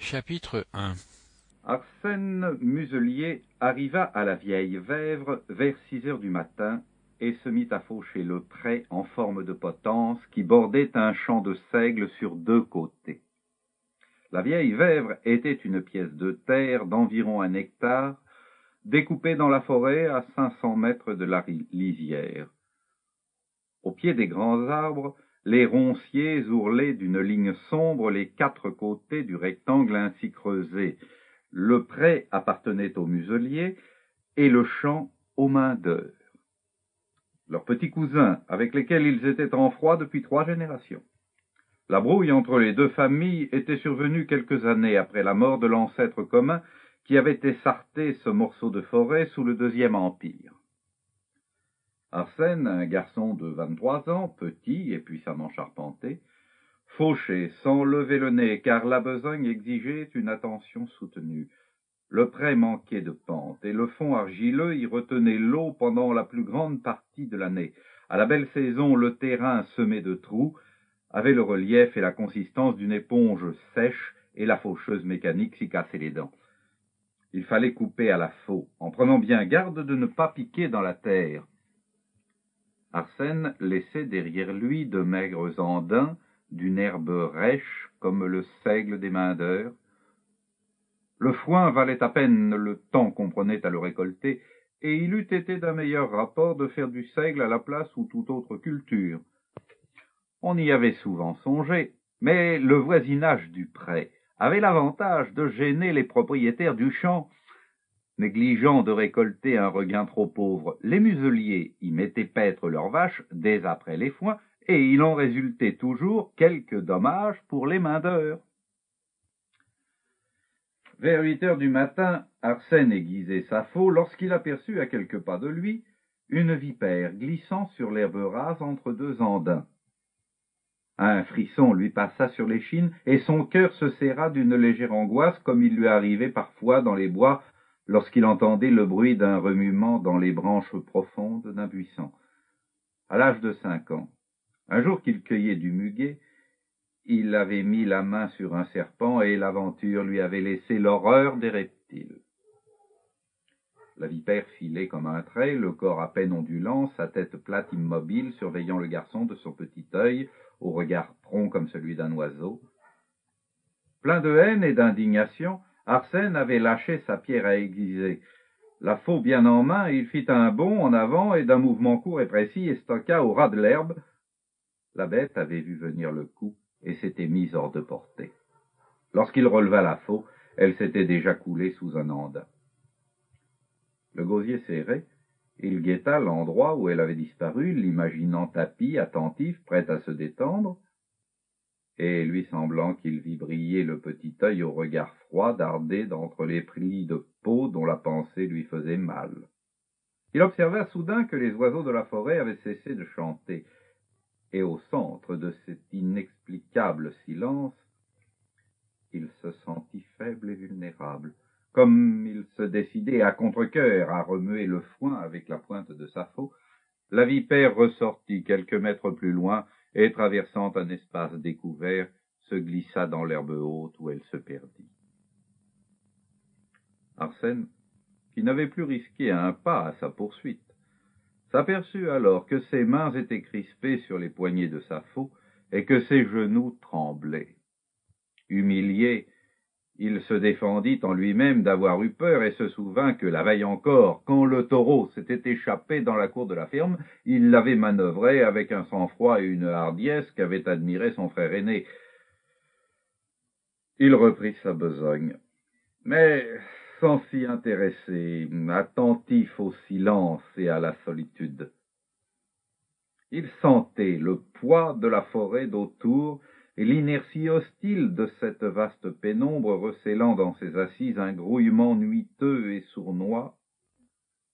Chapitre 1 Arsène Muselier arriva à la vieille Vèvre vers six heures du matin et se mit à faucher le pré en forme de potence qui bordait un champ de seigle sur deux côtés. La vieille Vèvre était une pièce de terre d'environ un hectare, découpée dans la forêt à cinq cents mètres de la lisière. Au pied des grands arbres, les ronciers ourlaient d'une ligne sombre les quatre côtés du rectangle ainsi creusé. Le pré appartenait aux museliers et le champ aux maindeurs, leurs petits cousins avec lesquels ils étaient en froid depuis trois générations. La brouille entre les deux familles était survenue quelques années après la mort de l'ancêtre commun qui avait essarté ce morceau de forêt sous le deuxième empire. Arsène, un garçon de vingt-trois ans, petit et puissamment charpenté, fauchait sans lever le nez, car la besogne exigeait une attention soutenue. Le pré manquait de pente, et le fond argileux y retenait l'eau pendant la plus grande partie de l'année. À la belle saison, le terrain semé de trous avait le relief et la consistance d'une éponge sèche, et la faucheuse mécanique s'y cassait les dents. Il fallait couper à la faux, en prenant bien garde de ne pas piquer dans la terre. Arsène laissait derrière lui de maigres andins, d'une herbe rêche comme le seigle des maindeurs. Le foin valait à peine le temps qu'on prenait à le récolter, et il eût été d'un meilleur rapport de faire du seigle à la place ou toute autre culture. On y avait souvent songé, mais le voisinage du pré avait l'avantage de gêner les propriétaires du champ Négligeant de récolter un regain trop pauvre, les museliers y mettaient paître leurs vaches dès après les foins, et il en résultait toujours quelques dommages pour les maindeurs. Vers huit heures du matin, Arsène aiguisait sa faux lorsqu'il aperçut à quelques pas de lui une vipère glissant sur l'herbe rase entre deux andins. Un frisson lui passa sur l'échine et son cœur se serra d'une légère angoisse comme il lui arrivait parfois dans les bois lorsqu'il entendait le bruit d'un remuement dans les branches profondes d'un buisson. À l'âge de cinq ans, un jour qu'il cueillait du muguet, il avait mis la main sur un serpent et l'aventure lui avait laissé l'horreur des reptiles. La vipère filait comme un trait, le corps à peine ondulant, sa tête plate immobile, surveillant le garçon de son petit œil, au regard prompt comme celui d'un oiseau. Plein de haine et d'indignation, Arsène avait lâché sa pierre à aiguiser. La faux bien en main, il fit un bond en avant et d'un mouvement court et précis stocka au ras de l'herbe. La bête avait vu venir le coup et s'était mise hors de portée. Lorsqu'il releva la faux, elle s'était déjà coulée sous un andin. Le gosier serré, il guetta l'endroit où elle avait disparu, l'imaginant tapis, attentif, prêt à se détendre, et lui semblant qu'il vit briller le petit œil au regard froid dardé d'entre les plis de peau dont la pensée lui faisait mal. Il observa soudain que les oiseaux de la forêt avaient cessé de chanter, et au centre de cet inexplicable silence, il se sentit faible et vulnérable, comme il se décidait à contre-cœur à remuer le foin avec la pointe de sa faux, la vipère ressortit quelques mètres plus loin et traversant un espace découvert, se glissa dans l'herbe haute où elle se perdit. Arsène, qui n'avait plus risqué un pas à sa poursuite, s'aperçut alors que ses mains étaient crispées sur les poignets de sa faux et que ses genoux tremblaient. Humilié, il se défendit en lui-même d'avoir eu peur et se souvint que la veille encore, quand le taureau s'était échappé dans la cour de la ferme, il l'avait manœuvré avec un sang-froid et une hardiesse qu'avait admiré son frère aîné. Il reprit sa besogne, mais sans s'y intéresser, attentif au silence et à la solitude. Il sentait le poids de la forêt d'autour l'inertie hostile de cette vaste pénombre recélant dans ses assises un grouillement nuiteux et sournois.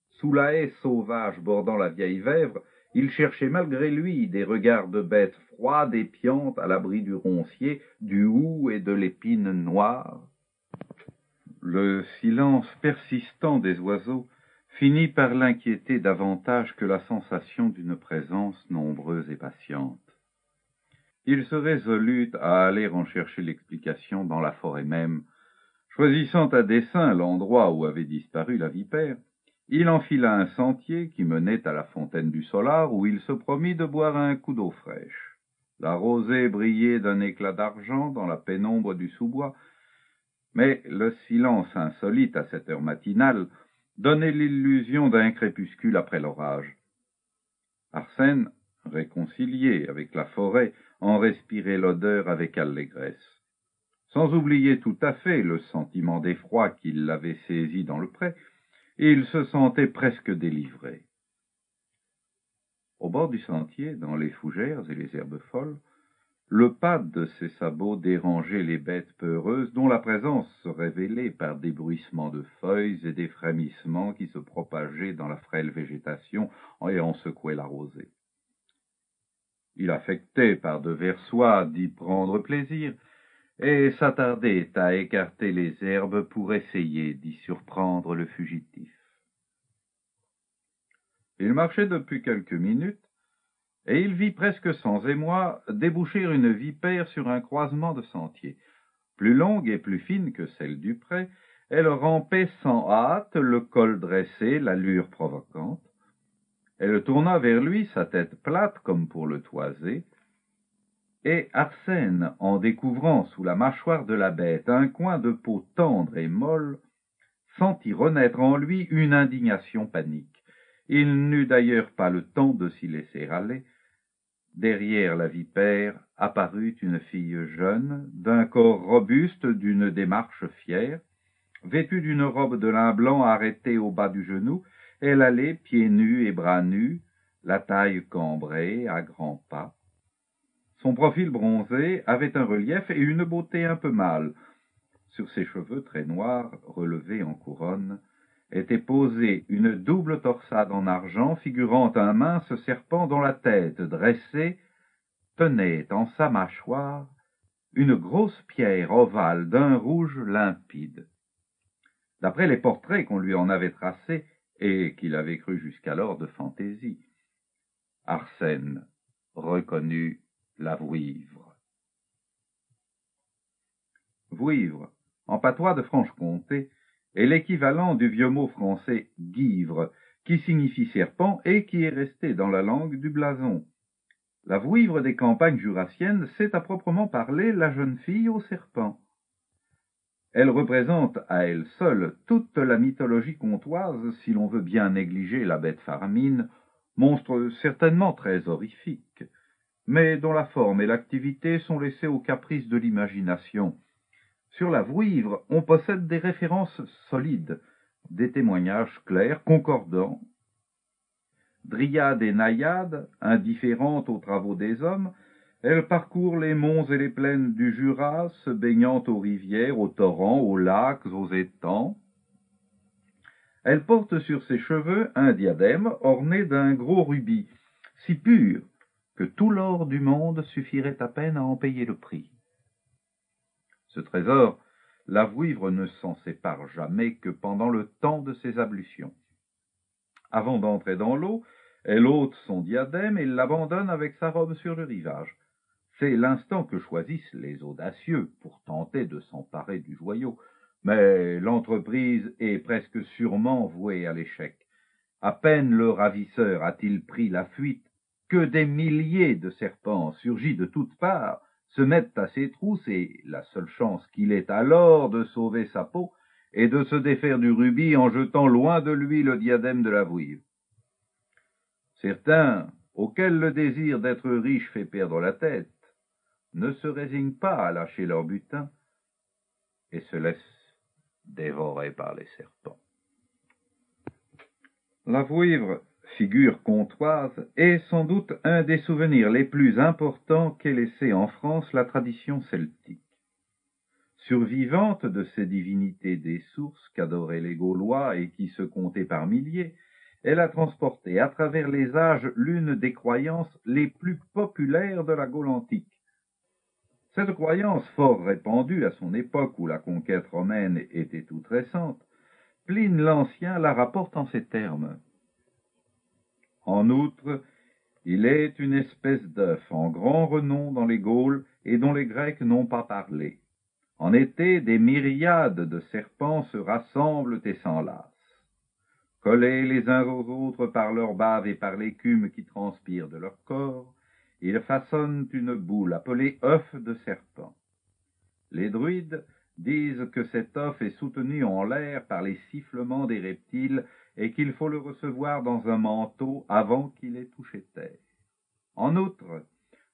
Sous la haie sauvage bordant la vieille vèvre, il cherchait malgré lui des regards de bêtes froides et piantes à l'abri du roncier, du hou et de l'épine noire. Le silence persistant des oiseaux finit par l'inquiéter davantage que la sensation d'une présence nombreuse et patiente il se résolut à aller en chercher l'explication dans la forêt même, Choisissant à dessein l'endroit où avait disparu la vipère, il enfila un sentier qui menait à la fontaine du Solar où il se promit de boire un coup d'eau fraîche. La rosée brillait d'un éclat d'argent dans la pénombre du sous-bois, mais le silence insolite à cette heure matinale donnait l'illusion d'un crépuscule après l'orage. Arsène, réconcilié avec la forêt, en respirait l'odeur avec allégresse. Sans oublier tout à fait le sentiment d'effroi qui l'avait saisi dans le pré, il se sentait presque délivré. Au bord du sentier, dans les fougères et les herbes folles, le pas de ses sabots dérangeait les bêtes peureuses dont la présence se révélait par des bruissements de feuilles et des frémissements qui se propageaient dans la frêle végétation et en secouaient la rosée. Il affectait par de soie d'y prendre plaisir, et s'attardait à écarter les herbes pour essayer d'y surprendre le fugitif. Il marchait depuis quelques minutes, et il vit presque sans émoi déboucher une vipère sur un croisement de sentiers. Plus longue et plus fine que celle du pré, elle rampait sans hâte, le col dressé, l'allure provocante. Elle tourna vers lui sa tête plate comme pour le toiser, et Arsène, en découvrant sous la mâchoire de la bête un coin de peau tendre et molle, sentit renaître en lui une indignation panique. Il n'eut d'ailleurs pas le temps de s'y laisser aller. Derrière la vipère apparut une fille jeune, d'un corps robuste, d'une démarche fière. Vêtue d'une robe de lin blanc arrêtée au bas du genou, elle allait pieds nus et bras nus, la taille cambrée, à grands pas. Son profil bronzé avait un relief et une beauté un peu mâle. Sur ses cheveux très noirs, relevés en couronne, était posée une double torsade en argent figurant un mince serpent dont la tête dressée tenait en sa mâchoire une grosse pierre ovale d'un rouge limpide. D'après les portraits qu'on lui en avait tracés et qu'il avait cru jusqu'alors de fantaisie, Arsène reconnut la vouivre. Vouivre, en patois de Franche-Comté, est l'équivalent du vieux mot français guivre, qui signifie serpent et qui est resté dans la langue du blason. La vouivre des campagnes jurassiennes, c'est à proprement parler la jeune fille au serpent. Elle représente à elle seule toute la mythologie comtoise, si l'on veut bien négliger la bête faramine, monstre certainement très horrifique, mais dont la forme et l'activité sont laissées aux caprices de l'imagination. Sur la vouivre, on possède des références solides, des témoignages clairs, concordants. Dryade et naïade, indifférentes aux travaux des hommes, elle parcourt les monts et les plaines du Jura, se baignant aux rivières, aux torrents, aux lacs, aux étangs. Elle porte sur ses cheveux un diadème orné d'un gros rubis, si pur que tout l'or du monde suffirait à peine à en payer le prix. Ce trésor, la vouivre ne s'en sépare jamais que pendant le temps de ses ablutions. Avant d'entrer dans l'eau, elle ôte son diadème et l'abandonne avec sa robe sur le rivage. C'est l'instant que choisissent les audacieux pour tenter de s'emparer du joyau, mais l'entreprise est presque sûrement vouée à l'échec. À peine le ravisseur a-t-il pris la fuite que des milliers de serpents surgis de toutes parts se mettent à ses trousses et la seule chance qu'il ait alors de sauver sa peau est de se défaire du rubis en jetant loin de lui le diadème de la vouive. Certains, auxquels le désir d'être riche fait perdre la tête, ne se résignent pas à lâcher leur butin et se laissent dévorer par les serpents. La vouivre figure comtoise, est sans doute un des souvenirs les plus importants qu'ait laissé en France la tradition celtique. Survivante de ces divinités des sources qu'adoraient les Gaulois et qui se comptaient par milliers, elle a transporté à travers les âges l'une des croyances les plus populaires de la Gaule antique. Cette croyance, fort répandue à son époque où la conquête romaine était toute récente, Pline l'Ancien la rapporte en ces termes. En outre, il est une espèce d'œuf en grand renom dans les Gaules et dont les Grecs n'ont pas parlé. En été, des myriades de serpents se rassemblent et s'enlacent. Collés les uns aux autres par leur bave et par l'écume qui transpire de leur corps, ils façonnent une boule appelée œuf de serpent. Les druides disent que cet œuf est soutenu en l'air par les sifflements des reptiles et qu'il faut le recevoir dans un manteau avant qu'il ait touché terre. En outre,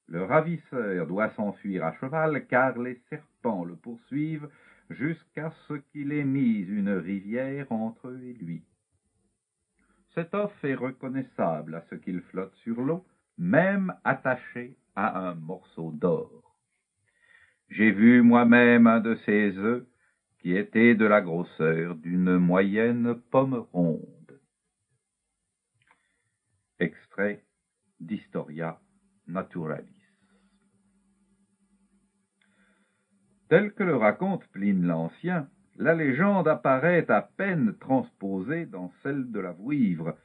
le ravisseur doit s'enfuir à cheval car les serpents le poursuivent jusqu'à ce qu'il ait mis une rivière entre eux et lui. Cet œuf est reconnaissable à ce qu'il flotte sur l'eau, même attaché à un morceau d'or. J'ai vu moi-même un de ces œufs qui était de la grosseur d'une moyenne pomme ronde. Extrait d'Historia Naturalis. Tel que le raconte Pline l'Ancien, la légende apparaît à peine transposée dans celle de la vouivre.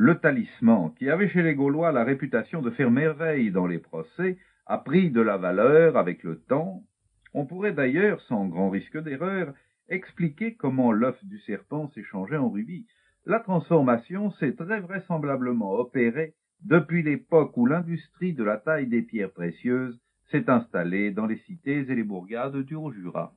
Le talisman, qui avait chez les Gaulois la réputation de faire merveille dans les procès, a pris de la valeur avec le temps. On pourrait d'ailleurs, sans grand risque d'erreur, expliquer comment l'œuf du serpent s'est changé en rubis. La transformation s'est très vraisemblablement opérée depuis l'époque où l'industrie de la taille des pierres précieuses s'est installé dans les cités et les bourgades du Haut-Jura.